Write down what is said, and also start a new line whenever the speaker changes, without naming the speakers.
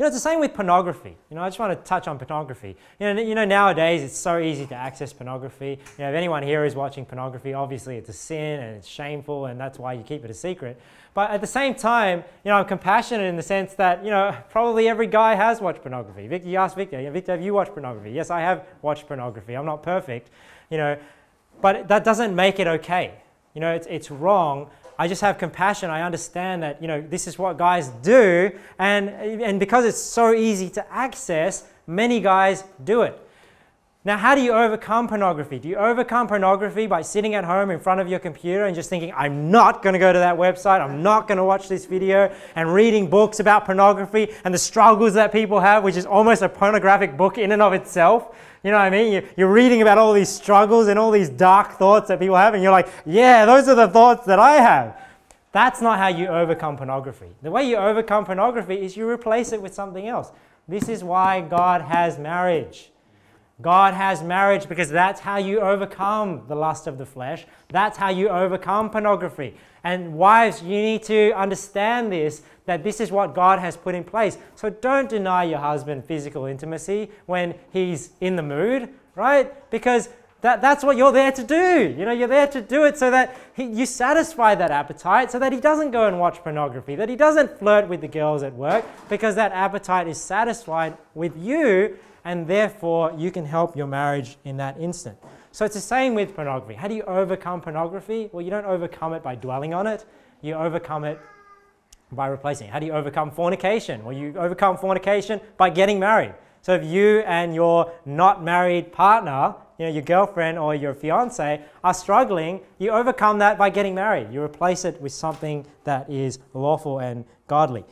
know, it's the same with pornography. You know, I just want to touch on pornography. You know, you know, nowadays it's so easy to access pornography. You know, if anyone here is watching pornography, obviously it's a sin and it's shameful, and that's why you keep it a secret. But at the same time, you know, I'm compassionate in the sense that, you know, probably every guy has watched pornography. Victor, you asked Victor, Victor, have you watched pornography? Yes, I have watched pornography. I'm not perfect, you know, but that doesn't make it okay. You know, it's, it's wrong. I just have compassion. I understand that, you know, this is what guys do. And, and because it's so easy to access, many guys do it. Now, how do you overcome pornography? Do you overcome pornography by sitting at home in front of your computer and just thinking, I'm not going to go to that website, I'm not going to watch this video, and reading books about pornography and the struggles that people have, which is almost a pornographic book in and of itself? You know what I mean? You're reading about all these struggles and all these dark thoughts that people have, and you're like, yeah, those are the thoughts that I have. That's not how you overcome pornography. The way you overcome pornography is you replace it with something else. This is why God has marriage. God has marriage because that's how you overcome the lust of the flesh. That's how you overcome pornography. And wives, you need to understand this that this is what God has put in place. So don't deny your husband physical intimacy when he's in the mood, right? Because that, that's what you're there to do. You know, you're there to do it so that he, you satisfy that appetite so that he doesn't go and watch pornography, that he doesn't flirt with the girls at work because that appetite is satisfied with you and therefore you can help your marriage in that instant. So it's the same with pornography. How do you overcome pornography? Well, you don't overcome it by dwelling on it, you overcome it by replacing it. How do you overcome fornication? Well, you overcome fornication by getting married. So if you and your not married partner, you know, your girlfriend or your fiance are struggling, you overcome that by getting married. You replace it with something that is lawful and godly.